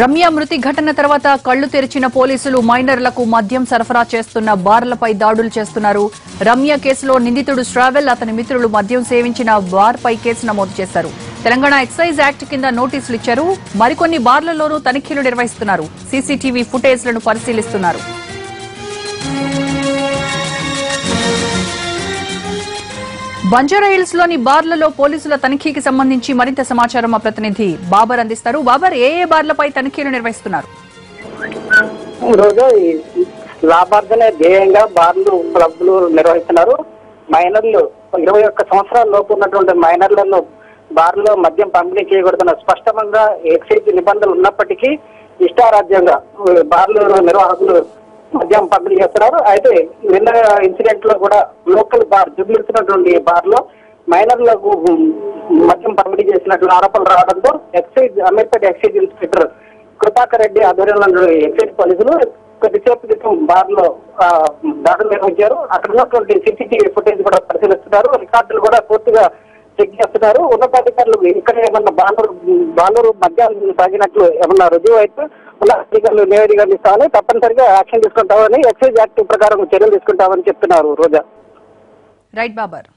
రమ్య మృతి ఘటన తర్వాత కళ్ళు తెరిచిన పోలీసులు మైనర్లకు మద్యం సరఫరా చేస్తున్న బార్లపై దాడులు చేస్తున్నారు. రమ్య కేసులో నిందితుడు శ్రావెల్ అతని మిత్రులు మద్యం సేవించిన బార్పై కేసు నమోదు చేశారు. తెలంగాణ ఎక్సైజ్ యాక్ట్ కింద నోటీసులు ఇచ్చారు. మరికొన్ని బార్లలోనూ తనిఖీలు నిర్వహిస్తున్నారు. సీసీటీవీ ఫుటేజ్లను పరిశీలిస్తున్నారు. బంజారాహిల్స్లోని బార్లలో పోలీసుల తనిఖీకి సంబంధించి మరింత సమాచారం మా ప్రతినిధి బాబర్ అందిస్తారు. బాబర్ ఏ ఏ బార్లపై తనిఖీలు నిర్వహిస్తున్నారు? రోజు ధ్యేయంగా బార్లు క్లబ్లు నిర్వహిస్తున్నారు. మైనర్లు ఇరవై ఒక్క సంవత్సరాల లోపు ఉన్నటువంటి మైనర్లను బార్లో మద్యం పంపిణీ చేయకూడదన్న స్పష్టంగా ఎక్సైజ్ నిబంధనలు ఉన్నప్పటికీ ఇష్టారాజ్యంగా బార్లు నిర్వాహకులు మద్యం పంపిణీ చేస్తున్నారు. అయితే నిన్న ఇన్సిడెంట్లో కూడా లోకల్ బార్ జుబిలిస్తున్నటువంటి బార్లో మైనర్లకు మద్యం పంపిణీ చేసినట్లు ఆరోపణలు రావడంతో excise Ameerpet excise inspector Krupakar Reddy ఆధ్వర్యంలో ఎక్సైజ్ పోలీసులు కొద్దిసేపు క్రితం బార్లో దాడులు నిర్వహించారు. అక్కడ ఉన్నటువంటి సీసీటీవీ ఫుటేజ్ కూడా పరిశీలిస్తున్నారు. రికార్డులు కూడా పూర్తిగా చెక్ చేస్తున్నారు. ఉన్నతాధికారులు ఇక్కడ ఏమన్నా బాలూరు బాలూరు మద్యాలు తాగినట్లు ఏమన్నా రుజువు అయితే అధికారులు అధికారులు నివేదికలు ఇస్తామని తప్పనిసరిగా యాక్షన్ తీసుకుంటామని ఎక్సైజ్ యాక్ట్ ప్రకారం చర్యలు తీసుకుంటామని చెప్తున్నారు రోజా. రైట్ బాబర్.